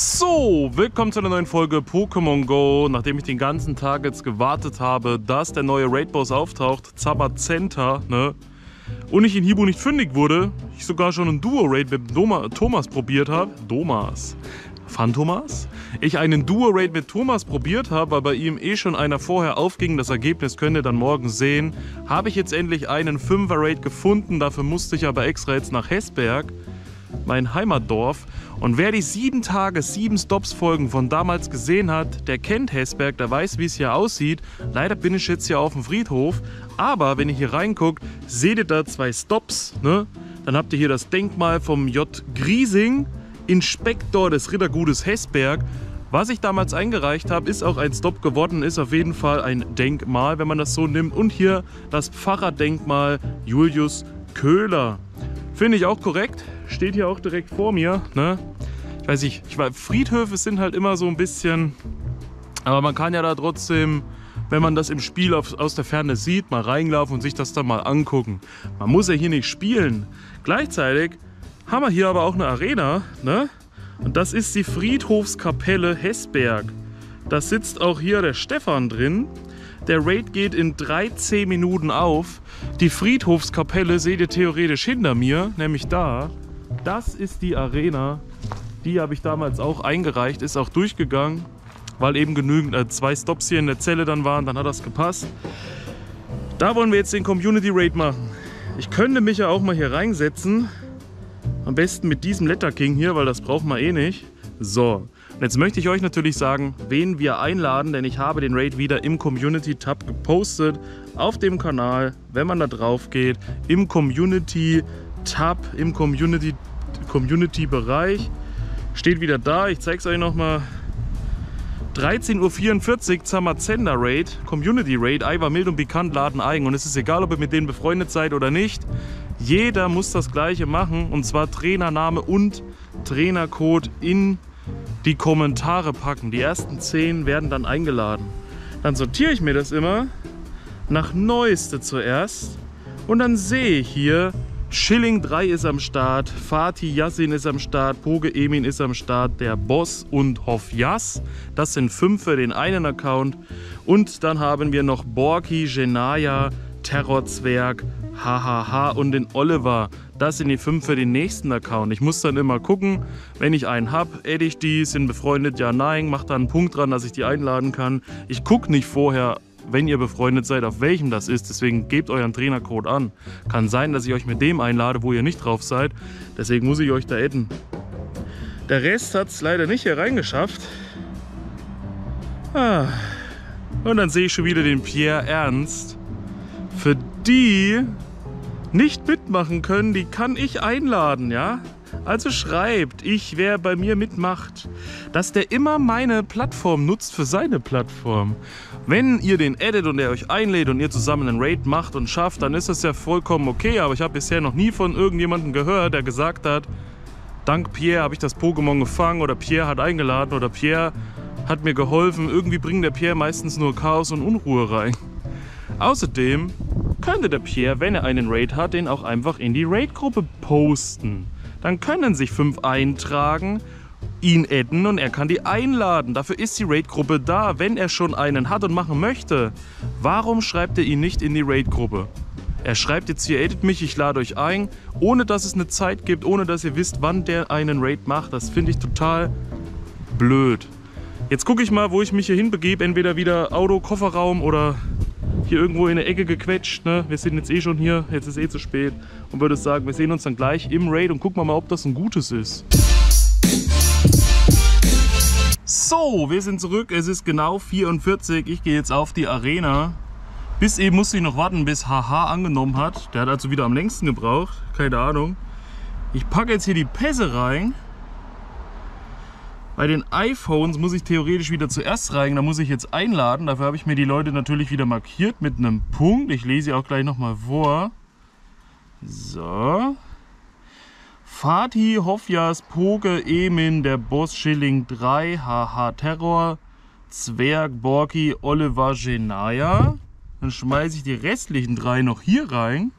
So, willkommen zu einer neuen Folge Pokémon Go. Nachdem ich den ganzen Tag jetzt gewartet habe, dass der neue Raid-Boss auftaucht, Zabazenta, ne? Und ich in Hibu nicht fündig wurde, ich sogar schon ein Duo-Raid mit Doma Thomas probiert habe. Domas. Phantomas? Ich einen Duo-Raid mit Thomas probiert habe, weil bei ihm eh schon einer vorher aufging, das Ergebnis könnt ihr dann morgen sehen, habe ich jetzt endlich einen 5er-Raid gefunden. Dafür musste ich aber extra jetzt nach Hessberg, mein Heimatdorf. Und wer die sieben Tage, sieben Stops-Folgen von damals gesehen hat, der kennt Hessberg, der weiß, wie es hier aussieht. Leider bin ich jetzt hier auf dem Friedhof, aber wenn ihr hier reinguckt, seht ihr da zwei Stops. Ne? Dann habt ihr hier das Denkmal vom J. Griesing, Inspektor des Rittergutes Hessberg. Was ich damals eingereicht habe, ist auch ein Stop geworden, ist auf jeden Fall ein Denkmal, wenn man das so nimmt. Und hier das Pfarrerdenkmal Julius Köhler. Finde ich auch korrekt. Steht hier auch direkt vor mir. Ne? Ich weiß nicht, ich weiß, Friedhöfe sind halt immer so ein bisschen. Aber man kann ja da trotzdem, wenn man das im Spiel auf, aus der Ferne sieht, mal reinlaufen und sich das dann mal angucken. Man muss ja hier nicht spielen. Gleichzeitig haben wir hier aber auch eine Arena. Ne? Und das ist die Friedhofskapelle Hessberg. Da sitzt auch hier der Stefan drin. Der Raid geht in 13 Minuten auf. Die Friedhofskapelle seht ihr theoretisch hinter mir, nämlich da. Das ist die Arena. Die habe ich damals auch eingereicht, ist auch durchgegangen, weil eben genügend äh, zwei Stops hier in der Zelle dann waren. Dann hat das gepasst. Da wollen wir jetzt den Community Raid machen. Ich könnte mich ja auch mal hier reinsetzen. Am besten mit diesem Letter King hier, weil das braucht man eh nicht. So, und jetzt möchte ich euch natürlich sagen, wen wir einladen, denn ich habe den Raid wieder im Community-Tab gepostet auf dem Kanal. Wenn man da drauf geht, im Community-Tab, im Community-Bereich, Community steht wieder da. Ich zeige es euch nochmal. 13.44 Uhr Zamazenda Raid, Community Raid, Aiwa mild und bekannt, laden eigen. Und es ist egal, ob ihr mit denen befreundet seid oder nicht. Jeder muss das gleiche machen und zwar Trainername und Trainercode in die Kommentare packen. Die ersten 10 werden dann eingeladen. Dann sortiere ich mir das immer nach Neueste zuerst und dann sehe ich hier, Schilling 3 ist am Start, Fatih Yassin ist am Start, Poge Emin ist am Start, der Boss und Hoff Yass. Das sind fünf für den einen Account. Und dann haben wir noch Borki, Genaya, Terrorzwerg, Hahaha und den Oliver. Das sind die fünf für den nächsten Account. Ich muss dann immer gucken, wenn ich einen habe, adde ich die, sind befreundet, ja, nein, mach da einen Punkt dran, dass ich die einladen kann. Ich gucke nicht vorher, wenn ihr befreundet seid, auf welchem das ist. Deswegen gebt euren Trainercode an. Kann sein, dass ich euch mit dem einlade, wo ihr nicht drauf seid. Deswegen muss ich euch da adden. Der Rest hat es leider nicht hier reingeschafft. Ah. Und dann sehe ich schon wieder den Pierre Ernst. Für die nicht mitmachen können, die kann ich einladen, ja? Also schreibt, ich, wer bei mir mitmacht, dass der immer meine Plattform nutzt für seine Plattform. Wenn ihr den edit und er euch einlädt und ihr zusammen einen Raid macht und schafft, dann ist das ja vollkommen okay. Aber ich habe bisher noch nie von irgendjemandem gehört, der gesagt hat, dank Pierre habe ich das Pokémon gefangen oder Pierre hat eingeladen oder Pierre hat mir geholfen. Irgendwie bringt der Pierre meistens nur Chaos und Unruhe rein. Außerdem könnte der Pierre, wenn er einen Raid hat, den auch einfach in die Raid-Gruppe posten. Dann können sich fünf eintragen, ihn adden und er kann die einladen. Dafür ist die Raid-Gruppe da, wenn er schon einen hat und machen möchte. Warum schreibt er ihn nicht in die Raid-Gruppe? Er schreibt jetzt hier, addet mich, ich lade euch ein, ohne dass es eine Zeit gibt, ohne dass ihr wisst, wann der einen Raid macht. Das finde ich total blöd. Jetzt gucke ich mal, wo ich mich hier hinbegebe. Entweder wieder Auto, Kofferraum oder hier irgendwo in der Ecke gequetscht. Ne? Wir sind jetzt eh schon hier, jetzt ist eh zu spät. Und würde sagen, wir sehen uns dann gleich im Raid und gucken mal, ob das ein gutes ist. So, wir sind zurück. Es ist genau 44. Ich gehe jetzt auf die Arena. Bis eben musste ich noch warten, bis HH angenommen hat. Der hat also wieder am längsten gebraucht. Keine Ahnung. Ich packe jetzt hier die Pässe rein. Bei den iPhones muss ich theoretisch wieder zuerst rein, da muss ich jetzt einladen. Dafür habe ich mir die Leute natürlich wieder markiert mit einem Punkt. Ich lese sie auch gleich nochmal vor. So. Fatih, Hofjas, Poge, Emin, der Boss Schilling 3, HH Terror, Zwerg, Borki, Oliver, Genaya. Dann schmeiße ich die restlichen drei noch hier rein.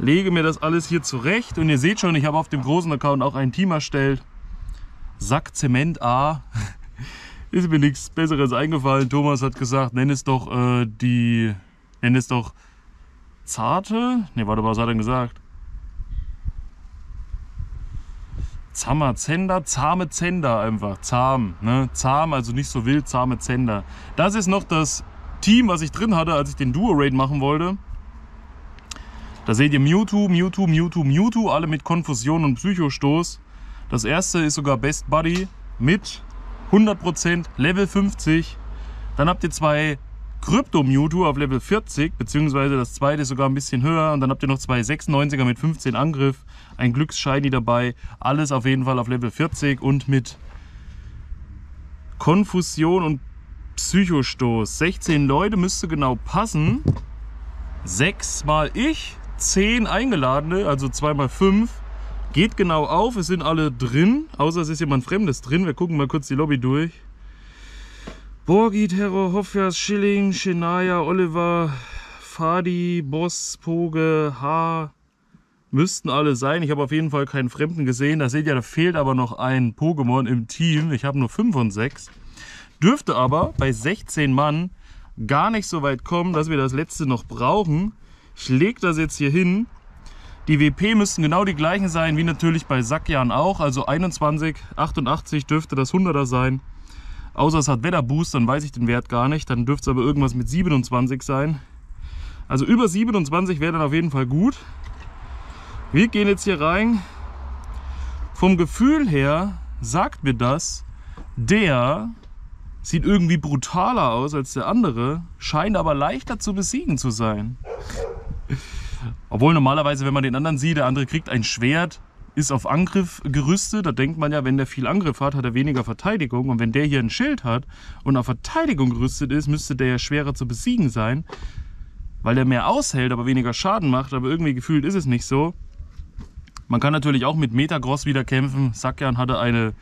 Lege mir das alles hier zurecht und ihr seht schon, ich habe auf dem großen Account auch ein Team erstellt Sack Zement A. Ist mir nichts Besseres eingefallen. Thomas hat gesagt, nenn es doch äh, die. Nenn es doch zarte. Ne, warte, was hat er denn gesagt? Zahmer Zender, zahme Zender einfach. Zahm, ne? Zahm, also nicht so wild, zahme Zender. Das ist noch das Team, was ich drin hatte, als ich den Duo-Raid machen wollte. Da seht ihr Mewtwo, Mewtwo, Mewtwo, Mewtwo, alle mit Konfusion und Psychostoß. Das erste ist sogar Best Buddy mit 100% Level 50. Dann habt ihr zwei Krypto Mewtwo auf Level 40, beziehungsweise das zweite ist sogar ein bisschen höher. Und dann habt ihr noch zwei 96er mit 15 Angriff, ein Glücksshiny dabei. Alles auf jeden Fall auf Level 40 und mit Konfusion und Psychostoß. 16 Leute müsste genau passen. 6 mal ich, 10 Eingeladene, also 2 mal 5. Geht genau auf, es sind alle drin, außer es ist jemand Fremdes drin. Wir gucken mal kurz die Lobby durch. Borgi, Terror, Hoffjas, Schilling, Shania, Oliver, Fadi, Boss, Poge, H. Müssten alle sein. Ich habe auf jeden Fall keinen Fremden gesehen. Da seht ihr, da fehlt aber noch ein Pokémon im Team. Ich habe nur 5 und 6. Dürfte aber bei 16 Mann gar nicht so weit kommen, dass wir das letzte noch brauchen. Ich lege das jetzt hier hin. Die WP müssten genau die gleichen sein wie natürlich bei Sackjan auch. Also 21, 88 dürfte das 100er sein. Außer es hat Wetterboost, dann weiß ich den Wert gar nicht. Dann dürfte es aber irgendwas mit 27 sein. Also über 27 wäre dann auf jeden Fall gut. Wir gehen jetzt hier rein. Vom Gefühl her sagt mir das, der sieht irgendwie brutaler aus als der andere, scheint aber leichter zu besiegen zu sein. Obwohl normalerweise, wenn man den anderen sieht, der andere kriegt ein Schwert, ist auf Angriff gerüstet. Da denkt man ja, wenn der viel Angriff hat, hat er weniger Verteidigung. Und wenn der hier ein Schild hat und auf Verteidigung gerüstet ist, müsste der ja schwerer zu besiegen sein. Weil der mehr aushält, aber weniger Schaden macht. Aber irgendwie gefühlt ist es nicht so. Man kann natürlich auch mit Metagross wieder kämpfen. Sakyan hatte eine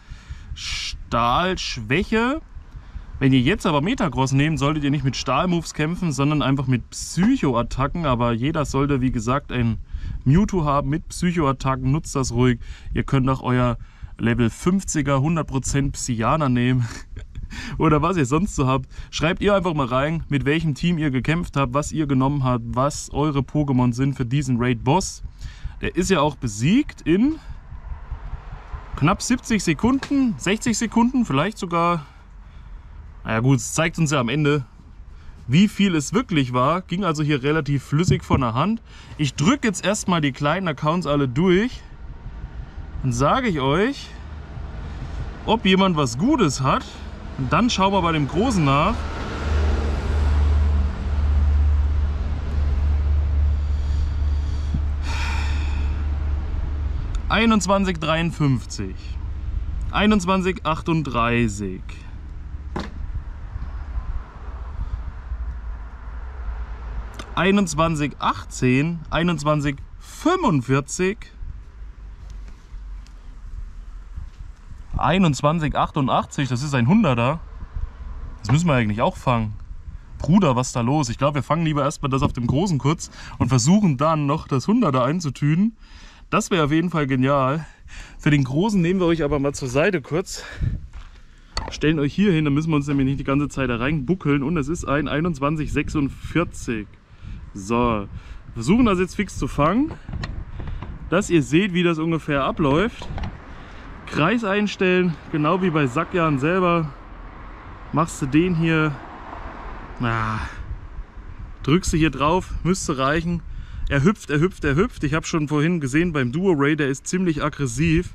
Stahlschwäche. Wenn ihr jetzt aber Metagross nehmt, solltet ihr nicht mit Stahlmoves kämpfen, sondern einfach mit Psycho-Attacken. Aber jeder sollte, wie gesagt, ein Mewtwo haben mit Psycho-Attacken, nutzt das ruhig. Ihr könnt auch euer Level 50er 100% Psyaner nehmen oder was ihr sonst so habt. Schreibt ihr einfach mal rein, mit welchem Team ihr gekämpft habt, was ihr genommen habt, was eure Pokémon sind für diesen Raid-Boss. Der ist ja auch besiegt in knapp 70 Sekunden, 60 Sekunden, vielleicht sogar. Naja gut, es zeigt uns ja am Ende, wie viel es wirklich war, ging also hier relativ flüssig von der Hand. Ich drücke jetzt erstmal die kleinen Accounts alle durch. Dann sage ich euch, ob jemand was Gutes hat. Und dann schauen wir bei dem Großen nach. Einundzwanzig dreiundfünfzig, einundzwanzig achtunddreißig, 21, 18, 21, 45, 21, 88, das ist ein Hunderter. Das müssen wir eigentlich auch fangen. Bruder, was ist da los? Ich glaube, wir fangen lieber erstmal das auf dem Großen kurz und versuchen dann noch das Hunderter einzutüten. Das wäre auf jeden Fall genial. Für den Großen nehmen wir euch aber mal zur Seite kurz. Stellen euch hier hin, dann müssen wir uns nämlich nicht die ganze Zeit da reinbuckeln. Und es ist ein 2146. So, versuchen das jetzt fix zu fangen, dass ihr seht, wie das ungefähr abläuft. Kreis einstellen, genau wie bei Sackjahren selber. Machst du den hier, na, drückst du hier drauf, müsste reichen. Er hüpft, er hüpft, er hüpft. Ich habe schon vorhin gesehen beim Duo Ray, der ist ziemlich aggressiv.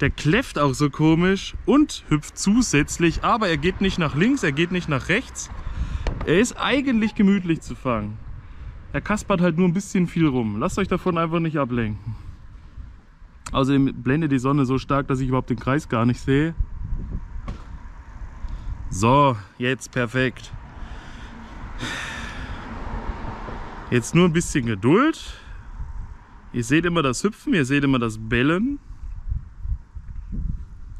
Der kläfft auch so komisch und hüpft zusätzlich, aber er geht nicht nach links, er geht nicht nach rechts. Er ist eigentlich gemütlich zu fangen. Er kaspert halt nur ein bisschen viel rum. Lasst euch davon einfach nicht ablenken. Außerdem blendet die Sonne so stark, dass ich überhaupt den Kreis gar nicht sehe. So, jetzt perfekt. Jetzt nur ein bisschen Geduld. Ihr seht immer das Hüpfen, ihr seht immer das Bellen.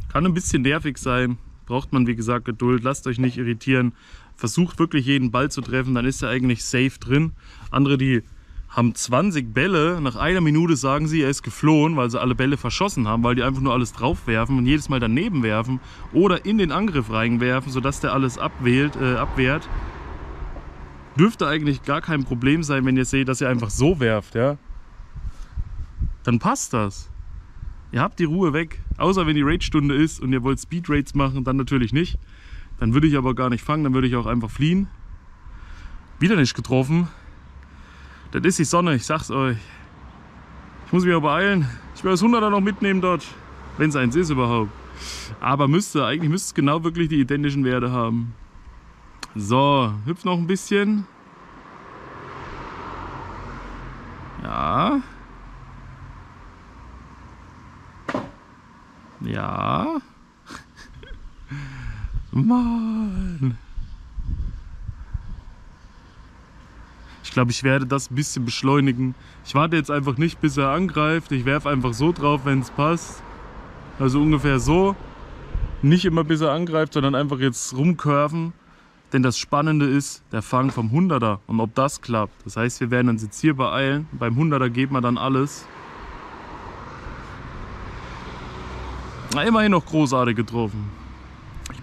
Kann ein bisschen nervig sein. Braucht man wie gesagt Geduld. Lasst euch nicht irritieren versucht wirklich jeden Ball zu treffen, dann ist er eigentlich safe drin. Andere, die haben 20 Bälle. Nach einer Minute sagen sie, er ist geflohen, weil sie alle Bälle verschossen haben, weil die einfach nur alles draufwerfen und jedes Mal daneben werfen oder in den Angriff reinwerfen, sodass der alles abwählt, äh, abwehrt. Dürfte eigentlich gar kein Problem sein, wenn ihr seht, dass ihr einfach so werft, ja. Dann passt das. Ihr habt die Ruhe weg. Außer wenn die Raid-Stunde ist und ihr wollt Speed-Raids machen, dann natürlich nicht. Dann würde ich aber gar nicht fangen, dann würde ich auch einfach fliehen. Wieder nicht getroffen. Das ist die Sonne, ich sag's euch. Ich muss mich aber beeilen. Ich will das 100er noch mitnehmen dort, wenn es eins ist überhaupt. Aber müsste, eigentlich müsste es genau wirklich die identischen Werte haben. So, hüpf noch ein bisschen. Ja. Ja. Mann. Ich glaube, ich werde das ein bisschen beschleunigen. Ich warte jetzt einfach nicht, bis er angreift. Ich werfe einfach so drauf, wenn es passt. Also ungefähr so. Nicht immer bis er angreift, sondern einfach jetzt rumkurven. Denn das Spannende ist der Fang vom 100er und ob das klappt. Das heißt, wir werden uns jetzt hier beeilen. Beim 100er geben wir dann alles. Na, immerhin noch großartig getroffen.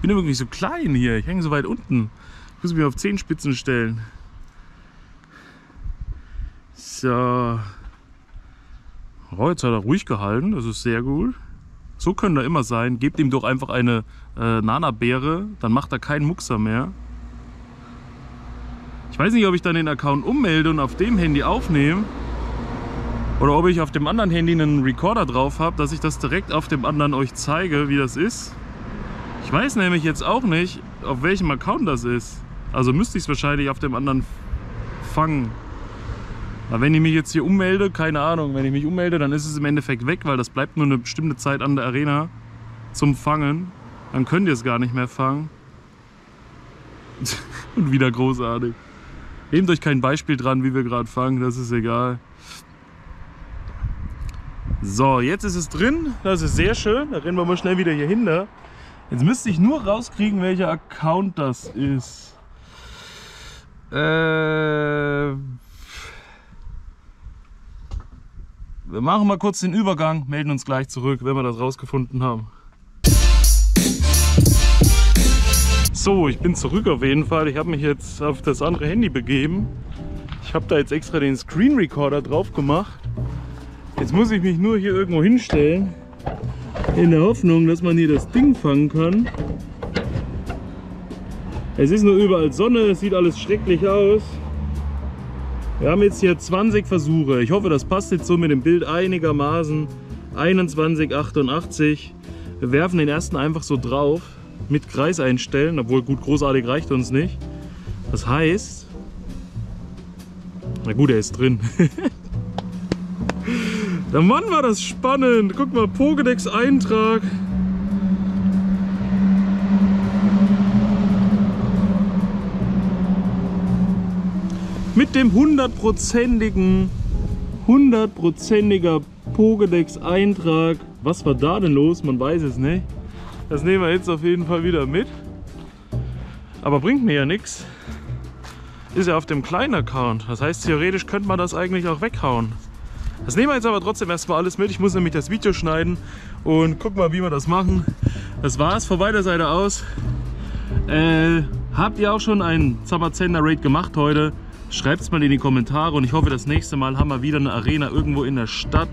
Ich bin wirklich so klein hier. Ich hänge so weit unten. Ich muss mich auf Zehenspitzen stellen. So. Oh, jetzt hat er ruhig gehalten. Das ist sehr gut. So können er immer sein. Gebt ihm doch einfach eine äh, Nana-Beere. Dann macht er keinen Muxer mehr. Ich weiß nicht, ob ich dann den Account ummelde und auf dem Handy aufnehme. Oder ob ich auf dem anderen Handy einen Recorder drauf habe, dass ich das direkt auf dem anderen euch zeige, wie das ist. Ich weiß nämlich jetzt auch nicht, auf welchem Account das ist. Also müsste ich es wahrscheinlich auf dem anderen fangen. Aber wenn ich mich jetzt hier ummelde, keine Ahnung, wenn ich mich ummelde, dann ist es im Endeffekt weg, weil das bleibt nur eine bestimmte Zeit an der Arena zum Fangen. Dann könnt ihr es gar nicht mehr fangen. Und wieder großartig. Nehmt euch kein Beispiel dran, wie wir gerade fangen, das ist egal. So, jetzt ist es drin. Das ist sehr schön. Da rennen wir mal schnell wieder hier hin. Ne? Jetzt müsste ich nur rauskriegen, welcher Account das ist. Äh, wir machen mal kurz den Übergang, melden uns gleich zurück, wenn wir das rausgefunden haben. So, ich bin zurück auf jeden Fall. Ich habe mich jetzt auf das andere Handy begeben. Ich habe da jetzt extra den Screen Recorder drauf gemacht. Jetzt muss ich mich nur hier irgendwo hinstellen. In der Hoffnung, dass man hier das Ding fangen kann. Es ist nur überall Sonne, es sieht alles schrecklich aus. Wir haben jetzt hier 20 Versuche. Ich hoffe, das passt jetzt so mit dem Bild einigermaßen. 21,88. Wir werfen den ersten einfach so drauf. Mit Kreis einstellen, obwohl gut, großartig reicht uns nicht. Das heißt... Na gut, er ist drin. Der Mann war das spannend. Guck mal, Pokédex-Eintrag. Mit dem hundertprozentigen, hundertprozentiger Pokédex-Eintrag. Was war da denn los? Man weiß es nicht. Das nehmen wir jetzt auf jeden Fall wieder mit. Aber bringt mir ja nichts. Ist ja auf dem kleinen Account. Das heißt, theoretisch könnte man das eigentlich auch weghauen. Das nehmen wir jetzt aber trotzdem erstmal alles mit. Ich muss nämlich das Video schneiden und guck mal, wie wir das machen. Das war's von weiter Seite aus. Äh, habt ihr auch schon einen Zamazender Raid gemacht heute? Schreibt es mal in die Kommentare und ich hoffe, das nächste Mal haben wir wieder eine Arena irgendwo in der Stadt,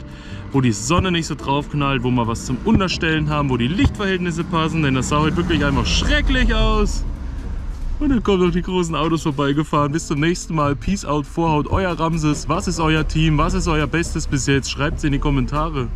wo die Sonne nicht so drauf knallt, wo wir was zum Unterstellen haben, wo die Lichtverhältnisse passen, denn das sah heute wirklich einfach schrecklich aus. Und dann kommen noch die großen Autos vorbeigefahren. Bis zum nächsten Mal. Peace out, Vorhaut, euer Ramses. Was ist euer Team? Was ist euer Bestes bis jetzt? Schreibt es in die Kommentare.